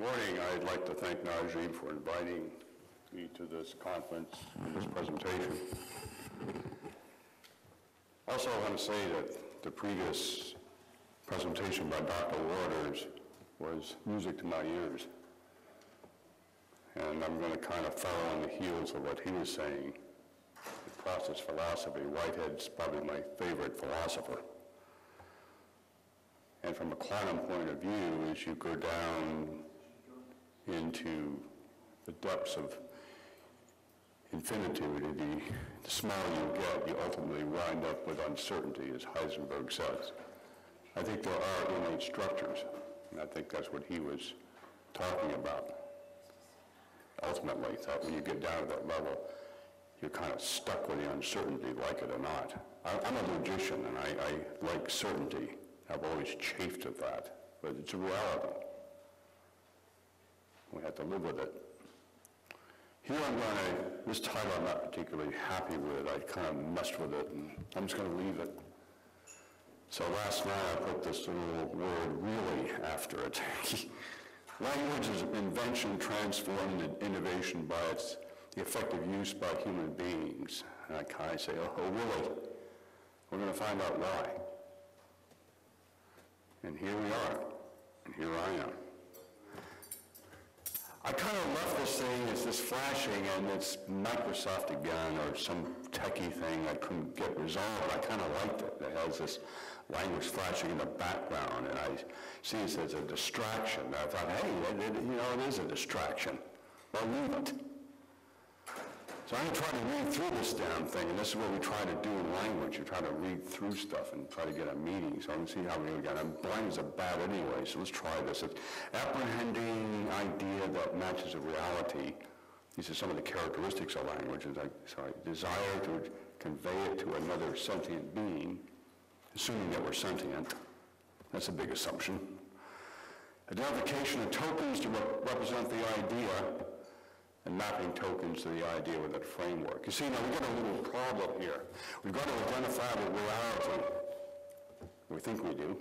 morning. I'd like to thank Najib for inviting me to this conference and this presentation. Also, I want to say that the previous presentation by Dr. Waters was music to my ears. And I'm going to kind of follow on the heels of what he was saying. The process philosophy, Whitehead's probably my favorite philosopher. And from a quantum point of view, as you go down into the depths of infinitude, the, the smaller you get, you ultimately wind up with uncertainty, as Heisenberg says. I think there are innate structures, and I think that's what he was talking about. Ultimately, that when you get down to that level, you're kind of stuck with the uncertainty, like it or not. I, I'm a logician, and I, I like certainty. I've always chafed at that, but it's a reality. We have to live with it. Here I'm going to, this title I'm not particularly happy with. I kind of messed with it, and I'm just going to leave it. So last night I put this little word really after it. Language is invention transformed into innovation by its effective use by human beings. And I kind of say, oh, really? We're going to find out why. And here we are, and here I am. I kind of left this thing it's this flashing and it's Microsoft again or some techie thing I couldn't get resolved. I kind of liked it. It has this language flashing in the background and I see it as a distraction. I thought, hey, it, it, you know, it is a distraction. Well, it. So I'm going to try to read through this damn thing, and this is what we try to do in language. You try to read through stuff and try to get a meaning. So going to see how we get. I'm blind as a bat anyway, so let's try this. It's apprehending idea that matches a reality. These are some of the characteristics of language. It's like, sorry, desire to convey it to another sentient being, assuming that we're sentient. That's a big assumption. Identification of tokens to represent the idea and mapping tokens to the idea with that framework. You see, now we've got a little problem here. We've got to identify the reality. We think we do.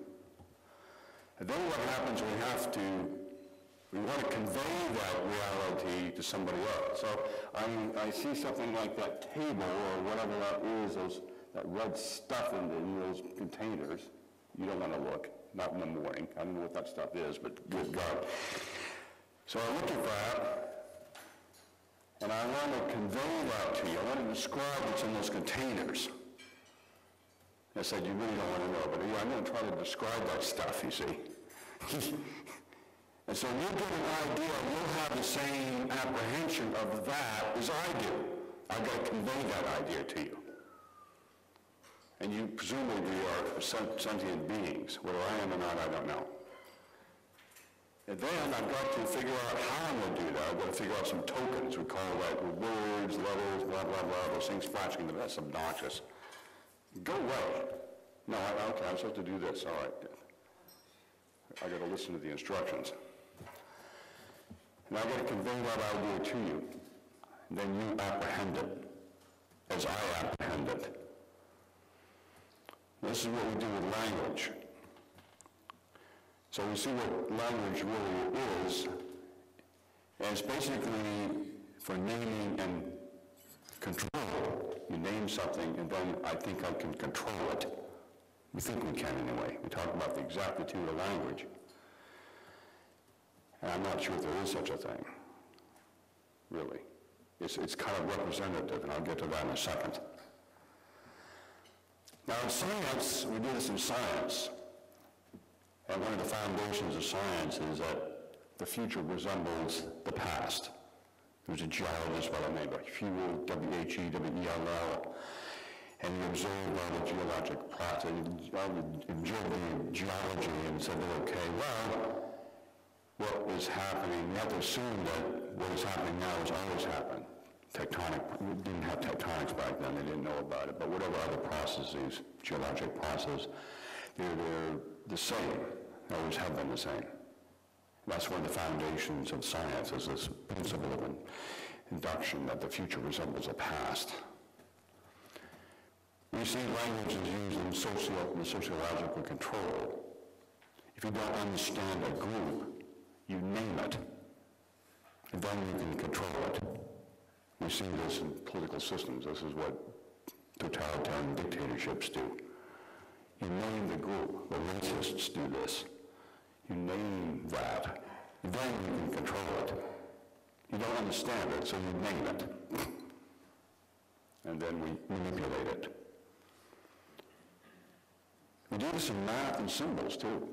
And then what happens, we have to, we want to convey that reality to somebody else. So I, I see something like that table or whatever that is, those, that red stuff in, in those containers. You don't want to look, not in the morning. I don't know what that stuff is, but good God. So I look at that, and I want to convey that to you. I want to describe what's in those containers. I said, you really don't want to know, but I'm going to try to describe that stuff, you see. and so you'll get an idea, you'll have the same apprehension of that as I do. I've got to convey that idea to you. And you presumably are sentient beings. Whether I am or not, I don't know. And then I've got to figure out how I'm going to do that. I've got to figure out some tokens. We call that words, levels, blah, blah, blah, those things flashing. That's obnoxious. Go away. No, I, okay, I'm supposed to do this. All right. I got to listen to the instructions. And I've got to convey that idea to you. Then you apprehend it as I apprehend it. This is what we do with language. So we see what language really is, and it's basically for naming and control. You name something, and then I think I can control it. We think we can anyway. We talk about the exactitude of language. And I'm not sure if there is such a thing, really. It's, it's kind of representative, and I'll get to that in a second. Now in science, we do this in science. And one of the foundations of science is that the future resembles the past. There was a geologist by the name of Whewell, W-H-E-W-E-L-L, and he observed all the geologic process, observed the geology and said, okay, well, what is happening, we have to assume that what is happening now has always happened. Tectonic, we didn't have tectonics back then, they didn't know about it, but whatever other processes, geologic process, they're, they're the same always have been the same. That's one of the foundations of science is this principle of induction that the future resembles the past. We see language is used in, socio- in sociological control. If you don't understand a group, You name it, and then you can control it. We see this in political systems. This is what totalitarian dictatorships do. You name the group. The racists do this. You name that. Then you can control it. You don't understand it, so you name it. And then we manipulate it. We do this in math and symbols, too.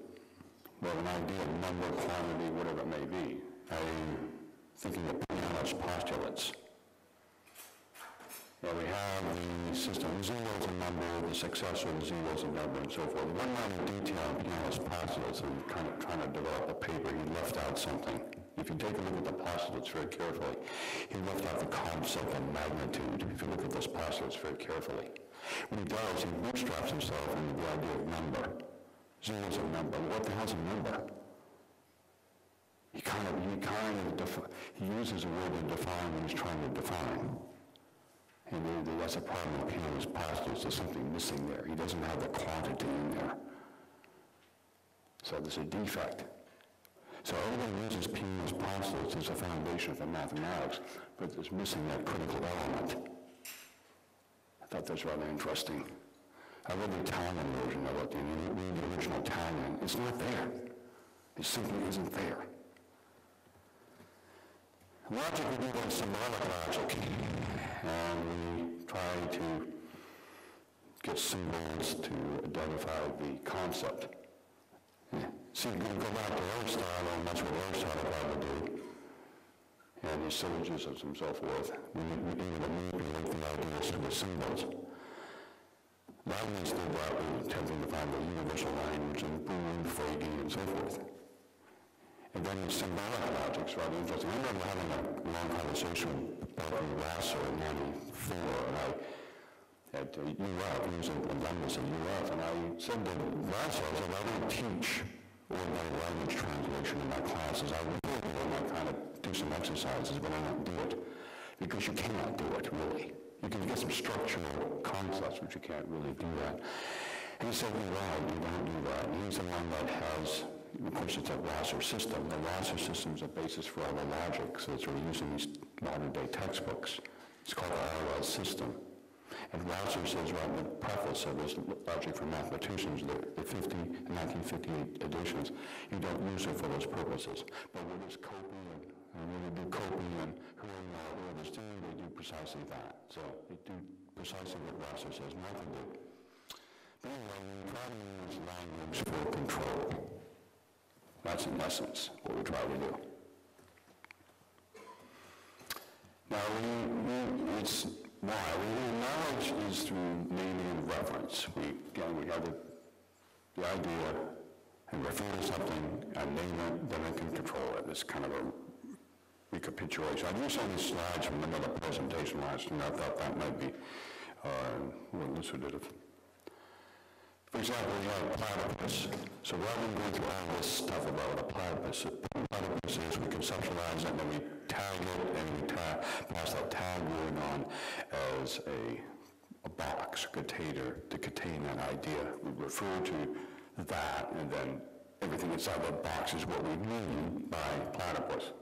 Well, an idea, number, quantity, whatever it may be. I'm thinking of Peano's postulates. Yeah, we have the system, zero is a number, the successor of zero is a number, and so forth. One minor detail in Peano's postulates, and kind of trying to develop a paper, he left out something. If you take a look at the postulates very carefully, he left out the concept of magnitude. If you look at those postulates very carefully. When he does, he bootstraps himself into the idea of number. Zero is a number. What the hell's a number? He kind of, he kind of, he uses a word to define what he's trying to define. And that's a problem with Peano's postulates. There's something missing there. He doesn't have the quantity in there. So there's a defect. So everybody uses Peano's postulates as a foundation for mathematics, but it's missing that critical element. I thought that was rather interesting. I read the Italian version of it, read the original Italian. It's not there. It simply isn't there. Logic we do like symbolic logic, and we try to get symbols to identify the concept. Yeah. See, you can go back to Aristotle, and that's what Aristotle to do, and his syllogisms and so forth. We, we need to manipulate the ideas to the symbols. Leibniz did that with attempting to find the universal language and Boole, Frege, and so forth. The symbolic logic is rather interesting. I remember having a long conversation with Bertrand Russell in 94, and I, at UF, he was UF, and I said to Russell, I said, I don't teach ordinary language translation in my classes. I it, and I kind of do some exercises, but I don't do it. Because you cannot do it, really. You can get some structural concepts, but you can't really do that. And he said, you're right, you don't do that. And he's the one that has of course, it's a Rosser system. The Rosser system is a basis for all the logic, so it's using these modern-day textbooks. It's called the RL system. And Rosser says right in the preface of his Logic for Mathematicians, the, the 50, 1958 editions, you don't use it for those purposes. But what is Copi and, when they do Copi and who and all others do, they do precisely that. So they do precisely what Rosser says not to do. But anyway, we try to language for control. That's in essence what we try to do. Now, we, we, it's why? We, knowledge is through naming and reference. We, again, we have the, the idea and refer to something and name it, then I can control it. It's kind of a recapitulation. I used of these slides from another presentation last year, I thought that might be uh, elucidative. For example, we have platypus. So rather than going through all this stuff about what a platypus, platypus is we conceptualize it and then we tag it and we ta- pass that tag word on as a, a box, a container to contain that idea. We refer to that and then everything inside that box is what we mean by platypus.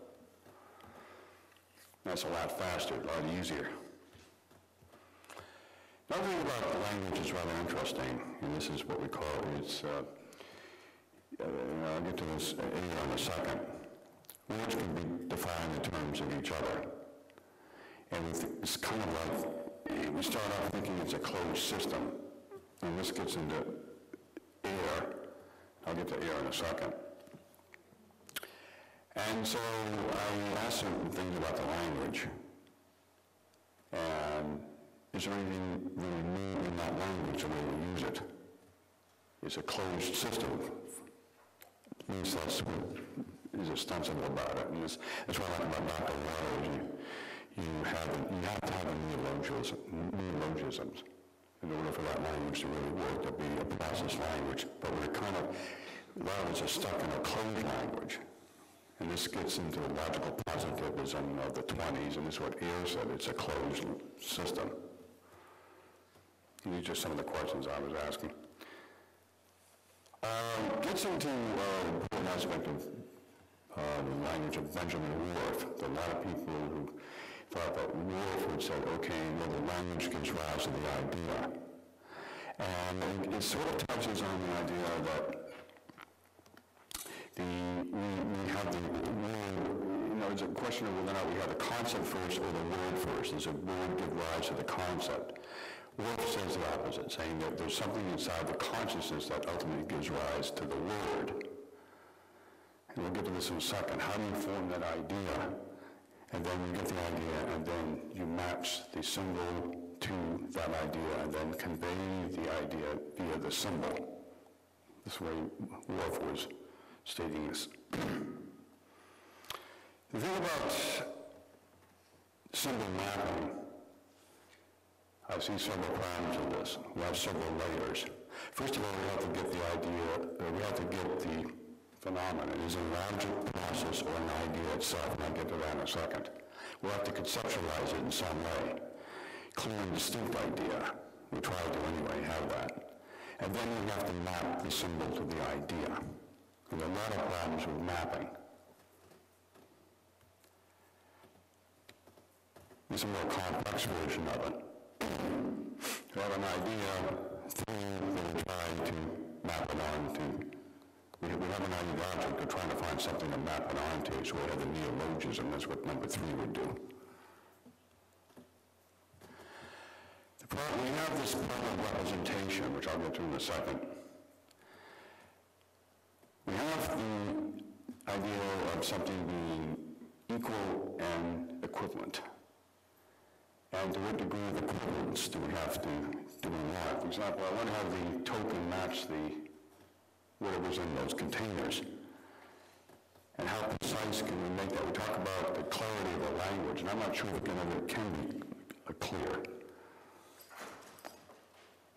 That's a lot faster, a lot easier. Another thing about language is rather interesting, and this is what we call, it's, uh, uh, I'll get to this in a second. Words can be defined in terms of each other. And it's kind of like, we start off thinking it's a closed system, and this gets into Ayer. I'll get to Ayer in a second. And so I asked some things about the language. And is there anything really new in that language, the way we use it? It's a closed system. At least that's what is ostensible about it. And that's what I like about Dr. Water you, you, have, you have to have a neologism, neologisms in order for that language to really work, to be a process language. But we're kind of, a lot of us are stuck in a closed language. And this gets into the logical positivism of the 20s, and this is what Ayer said, it's a closed system. These are just some of the questions I was asking. Um, gets into uh, important aspect of uh, the language of Benjamin are a lot of people who thought that Whorf would say, okay, well, the language gives rise to the idea. And it, it sort of touches on the idea that the, we, we have the word, you know, it's a question of whether or not we have the concept first or the word first. Does the word give rise to the concept? Whorf says the opposite, saying that there's something inside the consciousness that ultimately gives rise to the word. And we'll get to this in a second. How do you form that idea? And then you get the idea, and then you match the symbol to that idea, and then convey the idea via the symbol. This way Whorf was stating this. the thing about symbol mapping, I see several problems in this. We have several layers. First of all, we have to get the idea, uh, we have to get the phenomenon. Is it an object, process, or an idea itself? And I'll get to that in a second. We'll have to conceptualize it in some way. Clear and distinct idea. We try to anyway have that. And then we have to map the symbol to the idea. There's a lot of problems with mapping. There's a more complex version of it. Have an idea, thing that we're trying to map it onto. We have, we an idea object, we're trying to find something to map it onto, so we have the neologism, that's what number three would do. The problem, we have this problem of representation, which I'll get to in a second. We have the idea of something being equal and equivalent. And to what degree of equivalence do we have to, do we want? For example, I want to have the token match the, whatever's in those containers. And how precise can we make that? We talk about the clarity of the language, and I'm not sure if it can can be clear.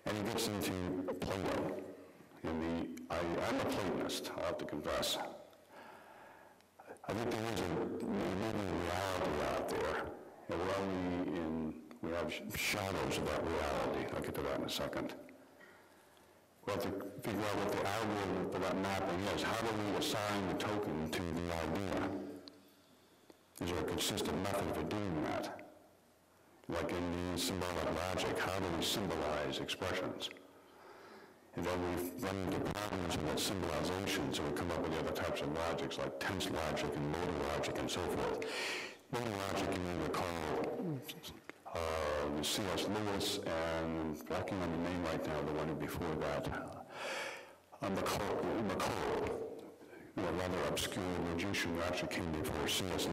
And he gets into Plato in the, I, I'm a Platonist, I have to confess. I think there is a maybe reality out there, and we're only in, we have shadows of that reality. I'll get to that in a second. We have to figure out what the algorithm for that mapping is. How do we assign the token to the idea? Is there a consistent method for doing that? Like in the symbolic logic, how do we symbolize expressions? And then we run into problems with symbolization, so we come up with the other types of logics like tense logic and modal logic and so forth. Modal logic you may recall uh, C.S. Lewis and walking on the name right now, the one before that, uh, MacColl, a rather obscure magician who actually came before C.S.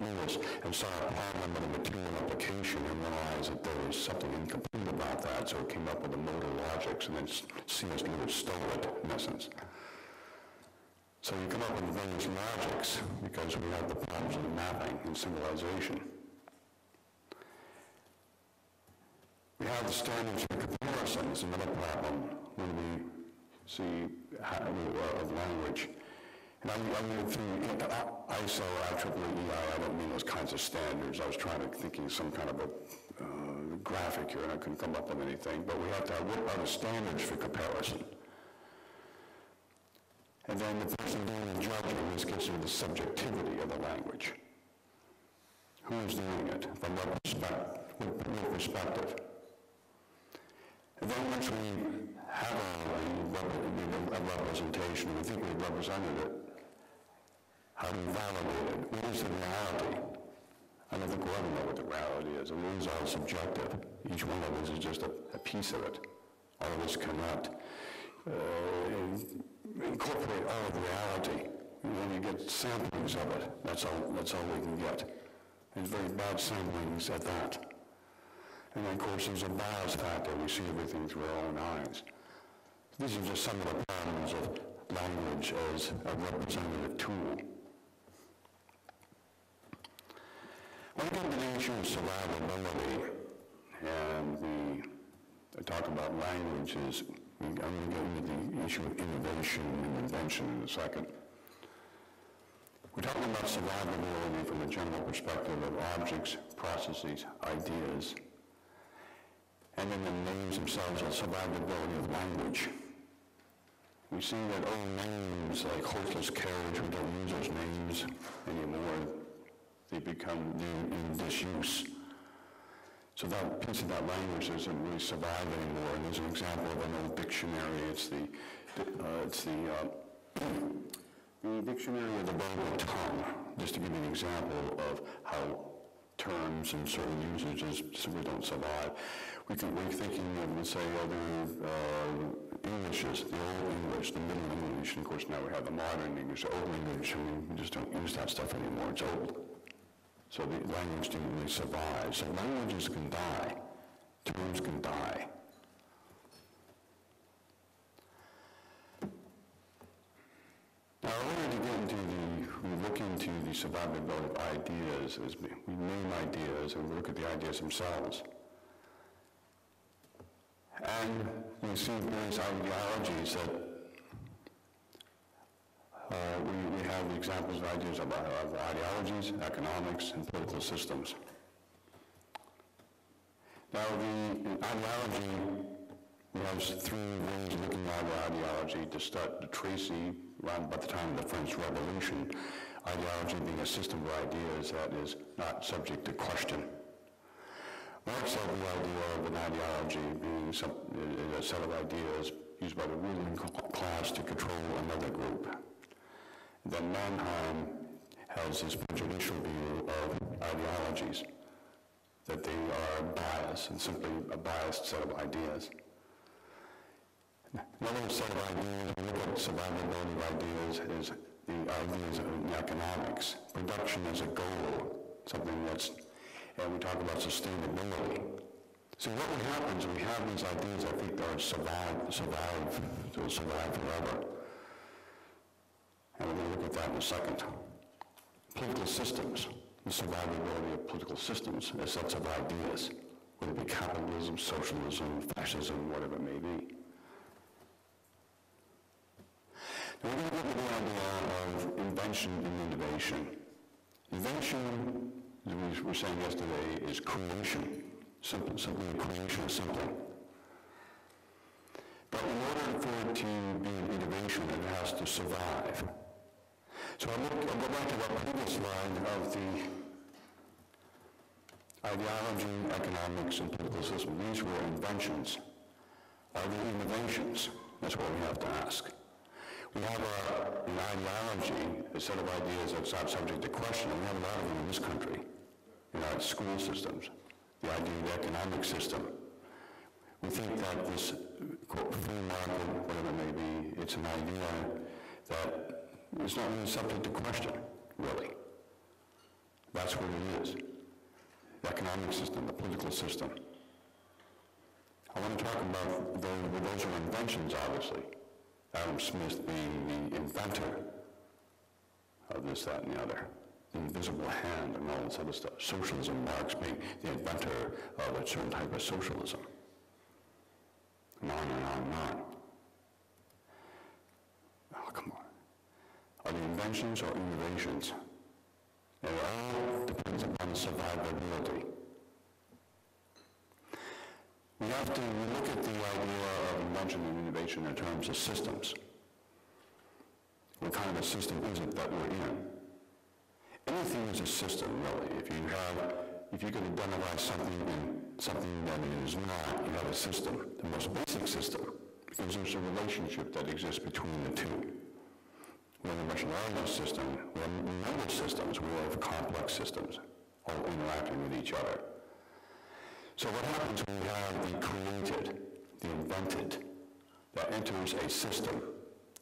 Lewis and saw a problem in a material implication and realized that there was something incomplete about that, so he came up with the modal logics, and then C.S. Lewis stole it, in essence. So you come up with various logics because we have the problems of mapping and symbolization. We have the standards for comparison is another problem when we see how, uh, of language. And I'm, I'm through ISO, IEEE, I don't mean those kinds of standards. I was trying to thinking some kind of a uh, graphic here and I couldn't come up with anything. But we have to have what are the standards for comparison? And then the person doing the judging, is into the subjectivity of the language. Who is doing it? From what, perspective? what perspective? And then once we have a, a representation, we think we've represented it, how do you validate it? What is the reality? I don't think we'll ever know what the reality is. It is all subjective. Each one of us is just a, a piece of it. All of us cannot Uh, incorporate all of reality. We only get samplings of it. That's all, that's all we can get. And very bad samplings at that. And then, of course, there's a bias factor. We see everything through our own eyes. These are just some of the problems of language as a representative tool. When it comes to the issue of survivability, and the, I talk about languages, I'm going to get into the issue of innovation and invention in a second. We're talking about survivability from a general perspective of objects, processes, ideas, and then the names themselves are survivability of language. We see that old names like horseless carriage, we don't use those names anymore. They become in disuse. So that piece of that language doesn't really survive anymore. And there's an example of an old dictionary. It's the, uh, it's the, uh, the dictionary of the vulgar tongue, just to give you an example of how terms and certain usages simply don't survive. We can, we're thinking of, let's say, other uh, Englishes, the old English, the middle English, and of course now we have the modern English, the old English, and we just don't use that stuff anymore. It's old. So the language didn't really survive. So languages can die. Terms can die. Now, in order to get into the, we look into the survivability of ideas, as we name ideas and we look at the ideas themselves. And we see various ideologies that uh, we, we have examples of ideas of, of ideologies, economics, and political systems. Now, the ideology, have three ways of looking at ideology. Destutt de Tracy, around about the time of the French Revolution, ideology being a system of ideas that is not subject to question. Marx had the idea of an ideology being some, a set of ideas used by the ruling class to control another group. Then Mannheim has this prejudicial view of ideologies, that they are biased and simply a biased set of ideas. Another set of ideas, we look at survivability of ideas, is the ideas of economics, production as a goal, something that's, and we talk about sustainability. So what happens, we have these ideas I think that are survive, survive, will survive forever. And we're going to look at that in a second. Political systems, the survivability of political systems as sets of ideas, whether it be capitalism, socialism, fascism, whatever it may be. Now we're going to look at the idea of invention and innovation. Invention, as we were saying yesterday, is creation, simply, simply creation, of something. But in order for it to be an innovation, it has to survive. So I'll, look, I'll go back to that previous slide of the ideology, economics, and political system. These were inventions. Are they innovations? That's what we have to ask. We have a, an ideology, a set of ideas that's not subject to question, and we have a lot of them in this country, in our school systems. The idea of the economic system. We think that this, quote, free market, whatever it may be, it's an idea that it's not really subject to question, really. That's what it is. The economic system, the political system. I want to talk about those, those are inventions, obviously. Adam Smith being the inventor of this, that, and the other. The invisible hand and all this other stuff. Socialism, Marx being the inventor of a certain type of socialism. And on and on and on. Oh, come on. Are they inventions or innovations? It all depends upon survivability. We have to look at the idea of invention and innovation in terms of systems. What kind of a system is it that we're in? Anything is a system, really. If you have, if you can identify something in something that is not, you have a system. The most basic system, because there's a relationship that exists between the two when the machine learning system, we when number systems, we have complex systems all interacting with each other. So what happens when we have the created, the invented, that enters a system,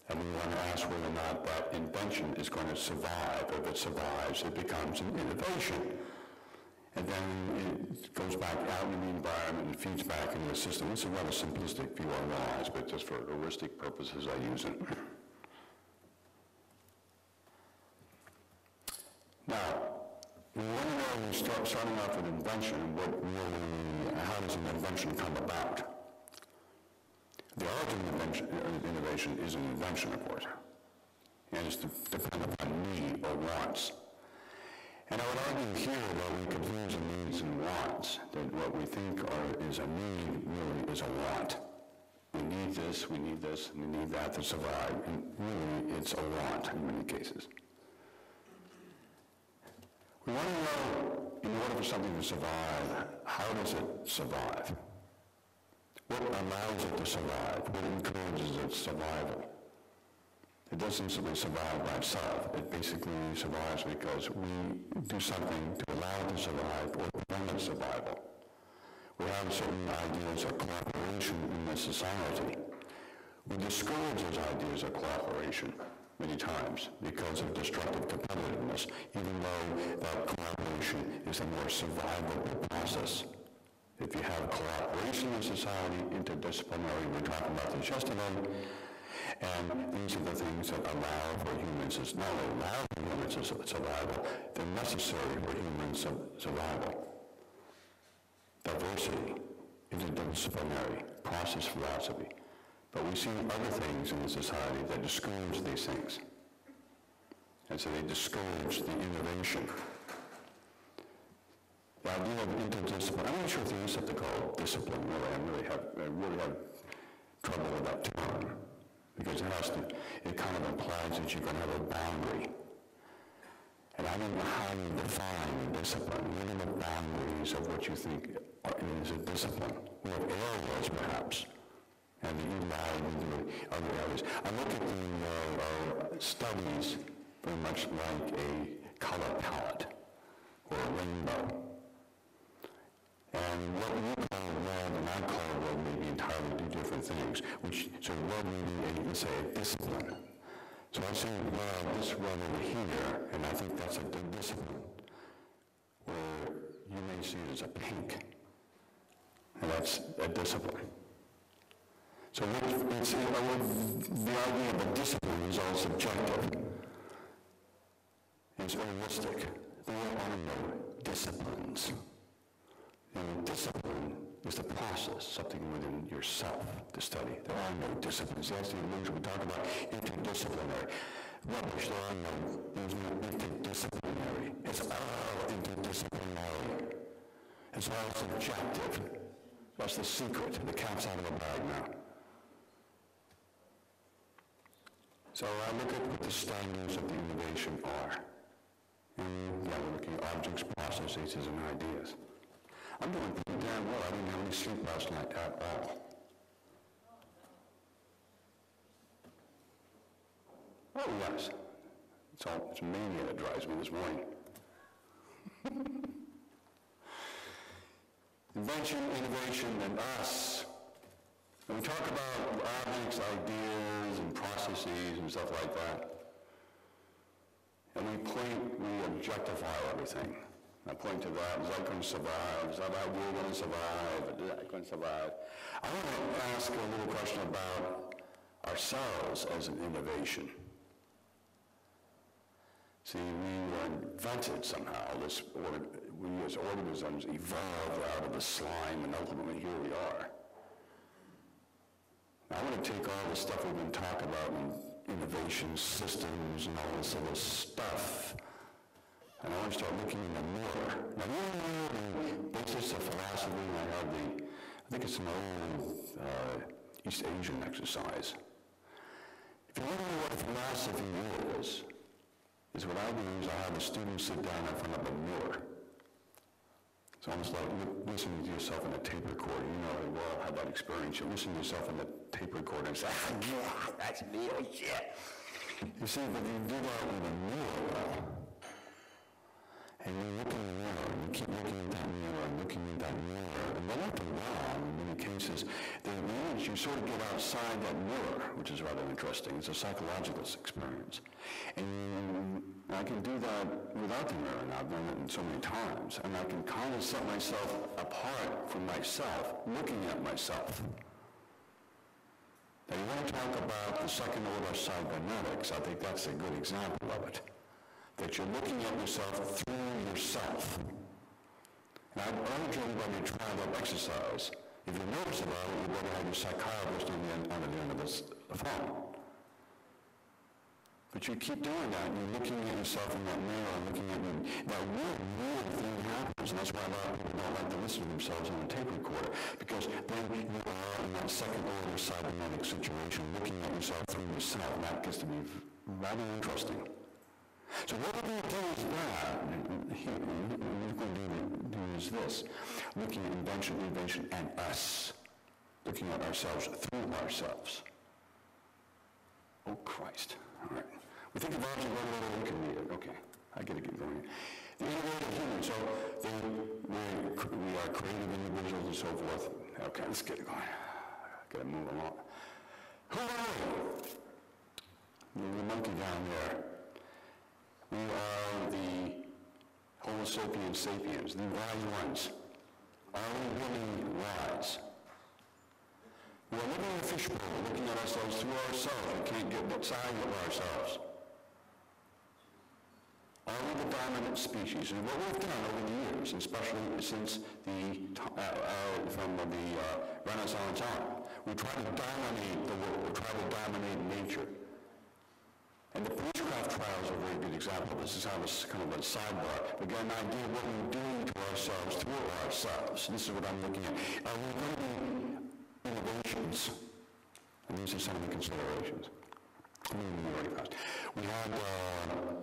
and we want to ask whether or not that invention is going to survive. If it survives, it becomes an innovation. And then it goes back out in the environment and feeds back into the system. It's a rather simplistic view on wise, but just for heuristic purposes, I use it. Now, we to know, start, starting off with invention, what really, how does an invention come about? The origin of invention, innovation is an invention, of course, and it's dependent upon need or wants. And I would argue here that we confuse needs and wants, that what we think are, is a need really is a want. We need this, we need this, we need that to survive. And really, it's a want in many cases. We want to know, in order for something to survive, how does it survive? What allows it to survive? What encourages its survival? It doesn't simply survive by itself. It basically survives because we do something to allow it to survive or prevent its survival. We have certain ideas of cooperation in the society. We discourage those ideas of cooperation many times because of destructive competitiveness, even though that collaboration is a more survivable process. If you have cooperation in society, interdisciplinary, we are talking about this yesterday, and these are the things that allow for humans, it's not only allow for humans survival, they're necessary for human survival. Diversity, interdisciplinary, process philosophy, but we see other things in the society that discourage these things. And so they discourage the innovation. The idea of interdiscipline, I'm not sure if there is something called discipline, really. I uh, really have, I really have trouble with that term. Because it has to, it kind of implies that you're going to have a boundary. And I don't know how you define discipline. What are the boundaries of what you think is a discipline? What areas, perhaps? And you into other. I look at the uh, uh, studies very much like a color palette or a rainbow. And what you call red and I call red may be entirely two different things, which, so red may be, a, let's say, a discipline. So I say red, this red over here, and I think that's a good discipline, where you may see it as a pink, and that's a discipline. So uh, the idea of a discipline is all subjective. It's holistic. There are no disciplines. And discipline is the process, something within yourself to study. There are no disciplines. That's the illusion we talk about interdisciplinary. Rubbish, there are no, there's no interdisciplinary. It's all interdisciplinary. It's all subjective. That's the secret. The cat's out of the bag now. So I look at what the standards of the innovation are. And yeah, we're looking at objects, processes, and ideas. I'm doing pretty damn well. I didn't have any sleep last night at all. Oh, yes. It's all, it's mania that drives me this morning. Invention, innovation, and us. When we talk about objects, ideas, and processes and stuff like that, and we point, we objectify everything. I point to that, is that going to survive? Is that how we're going to survive? Going to survive? I want to ask a little question about ourselves as an innovation. See, we were invented somehow. This, we as organisms evolved out of the slime, and ultimately here we are. I want to take all the stuff we've been talking about in innovation systems and all this other stuff, and I want to start looking in the mirror. Now, you know the basis of philosophy, I have the, I think it's an old uh, East Asian exercise. If you want to know what philosophy is, is what I do is I have the students sit down in front of a mirror it's almost like listening to yourself in a tape recorder. You know, we all had that experience. You listen to yourself in the tape recorder and say, ah, that's me, oh shit. You see, but you do that with a mirror, and you look in the mirror, and you keep looking at that mirror and looking at that mirror, and then after a while, in many cases, the once you sort of get outside that mirror, which is rather interesting. It's a psychological experience. And I can do that without the mirror, and I've done it so many times. And I can kind of set myself apart from myself, looking at myself. Now, you want to talk about the second order cybernetics. I think that's a good example of it. That you're looking at yourself through yourself. And I urge everybody to try that exercise. If you're nervous about it, you better have your psychiatrist on the end, on the end of the phone. But you keep doing that, and you're looking at yourself in that mirror, looking at you. That weird, weird thing happens And that's why a lot of people don't like to listen to themselves on a tape recorder, because then you are in that second-order cybernetic situation, looking at yourself through yourself, and that gets to be rather interesting. So what to do is that, what we're going to do is this, looking at invention, invention, and us, looking at ourselves through ourselves. Oh, Christ. All right. We think of object, we can read it. Okay. I get to get going. The innovative human, so they, we, we are creative individuals and so forth. Okay, let's get going. Got to move along. Who are we? The monkey down there. We are the Homo sapiens sapiens, the wise ones. Are we really wise? We're living in a fishbowl, looking at ourselves through ourselves. We can't get outside of ourselves. Are we the dominant species? And what we've done over the years, especially since the uh, uh, from the uh, Renaissance on, we try to dominate the world. We try to dominate nature. And the witchcraft trials are a very good example. This is how it's kind of a sidebar. We get an idea of what we're doing to ourselves through ourselves. This is what I'm looking at. Are we going to be innovations? And these are some of the considerations. We had uh,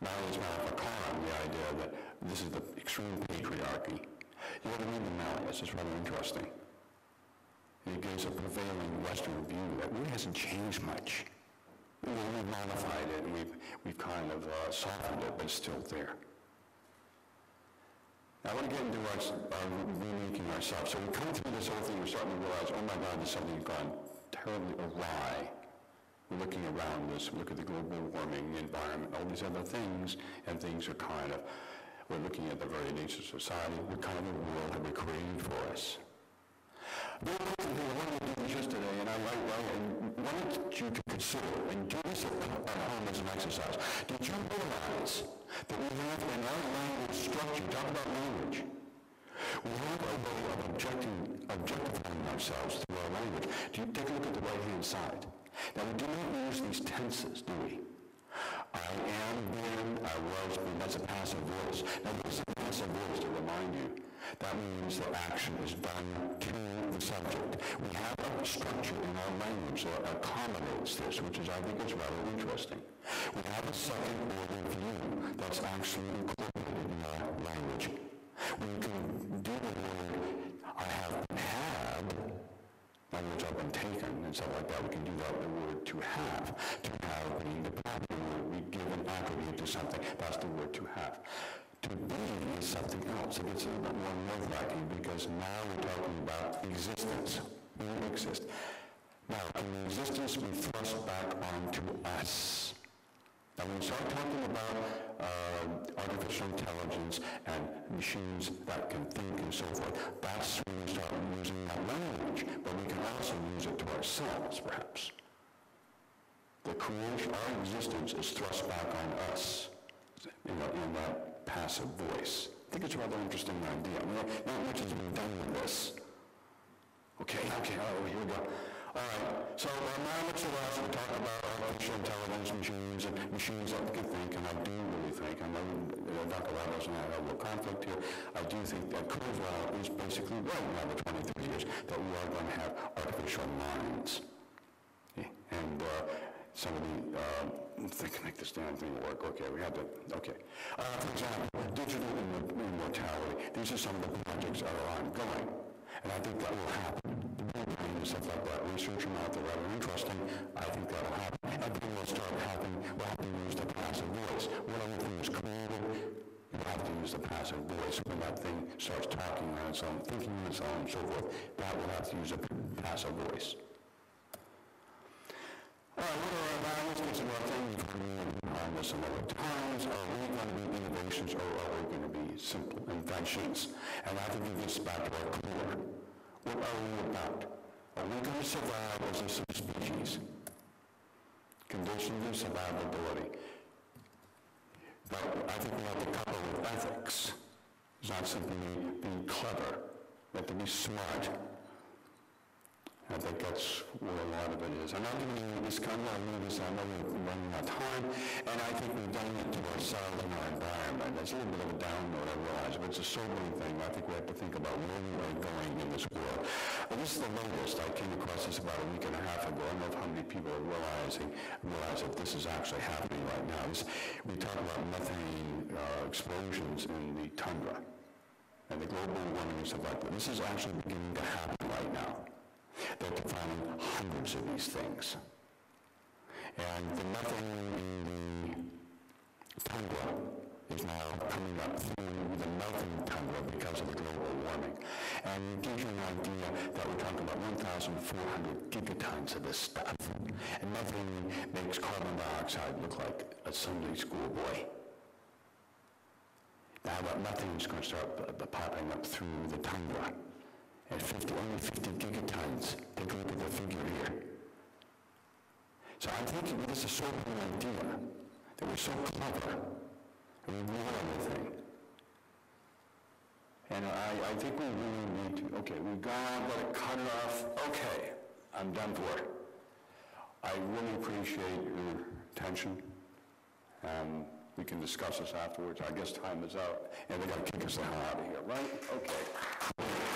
Malleus Maleficarum, the idea that this is the extreme patriarchy. You got to read the Malleus. It's rather interesting. It gives a prevailing Western view that really hasn't changed much. We've modified it and we've, we've kind of uh, softened it, but it's still there. Now, I want to get into our, our remaking ourselves. So we come through this whole thing, we're starting to realize, oh my God, there's something gone terribly awry. We're looking around us, we look at the global warming, environment, all these other things, and things are kind of, we're looking at the very nature of society. What kind of a world have we created for us? One of the things yesterday, and I, I, I wanted you to consider, and do this at, home as an exercise. Did you realize that we have in our language structure, talk about language, we have a way of objecting, objectifying ourselves through our language. Do you take a look at the right-hand side? Now, we do not use these tenses, do we? I am, been, I was, been. That's a passive voice. Now, this is a to remind you that means that action is done to the subject. We have a structure in our language that accommodates this, which is, I think, is rather interesting. We have a second order view that's actually incorporated in our language. We can do the word I have had, language I've been taken, and stuff like that. We can do that with the word to have. To have being the proper word. We give an attribute to something. That's the word to have. To be is something else. It gets a little bit more nerve-wracking because now we're talking about existence. We exist. Now, in existence, we thrust back onto us. Now, when we start talking about uh, artificial intelligence and machines that can think and so forth, that's when we start using that language. But we can also use it to ourselves, perhaps. The creation, our existence is thrust back on us in, in that passive voice. I think it's a rather interesting idea. I mean, not much has been done with this. Okay, okay, all right, here we go. All right, so uh, now let's allow us talk about artificial intelligence machines and machines that can think, and I do really think, I know uh, Dr. Roberts and I have a little conflict here, I do think that Kurzweil is basically right now, the 23 years, that we are going to have artificial minds. And uh, some of the, uh, can make this damn thing work. Okay, we have to, okay. Uh, for example, digital immortality. These are some of the projects that are ongoing. And I think that will happen. The stuff like that. Research them out, they're rather interesting. I think that will happen. Everything will start happening. We'll have to use the passive voice. When everything is created, you have to use the passive voice. When that thing starts talking on its own, thinking on its own, and so forth, that will have to use a passive voice. All right, what uh, are our values? Our things on this times. Are we going to be innovations or are we going to be simple inventions? And I think it gets back to our core. What are we about? Are we going to survive as a species? Conditions of survivability. But I think we have to couple with ethics. It's not simply being clever. but to be smart. I think that's where a lot of it is. I'm not giving you this kind of, I know we're running out of time, and I think we've done it to ourselves and our environment. That's a little bit of a download, I realize, but it's a sobering thing. I think we have to think about where we are going in this world. And this is the latest. I came across this about a week and a half ago. I don't know how many people are realizing realize that this is actually happening right now. This, we talk about methane uh, explosions in the tundra and the global warming and stuff like that. This is actually beginning to happen right now. They're finding hundreds of these things. And the methane in the tundra is now coming up through the melting tundra because of the global warming. And it gives you an idea that we're talking about 1,400 gigatons of this stuff. And methane makes carbon dioxide look like a Sunday school boy. Now methane is going to start popping up through the tundra at 50, only 50 gigatons. Take a look at the figure here. So I'm thinking this is a sobering idea that we're so clever and we know everything. And I, I think we really need to, okay, we've gone, let it cut it off, okay, I'm done for it. I really appreciate your attention. Um, we can discuss this afterwards. I guess time is out, and they gotta kick us the hell out of here, right? Okay.